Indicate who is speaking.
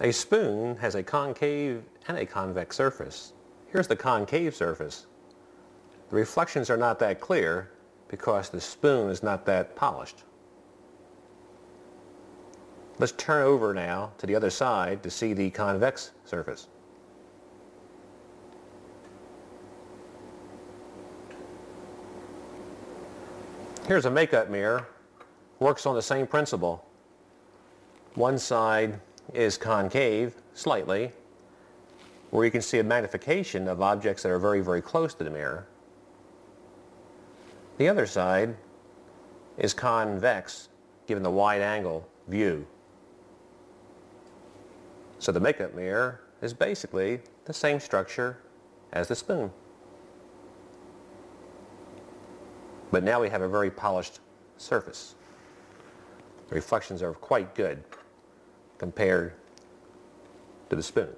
Speaker 1: A spoon has a concave and a convex surface. Here's the concave surface. The reflections are not that clear because the spoon is not that polished. Let's turn over now to the other side to see the convex surface. Here's a makeup mirror. Works on the same principle. One side is concave, slightly, where you can see a magnification of objects that are very, very close to the mirror. The other side is convex, given the wide angle view. So the makeup mirror is basically the same structure as the spoon. But now we have a very polished surface. The reflections are quite good compared to the spoon.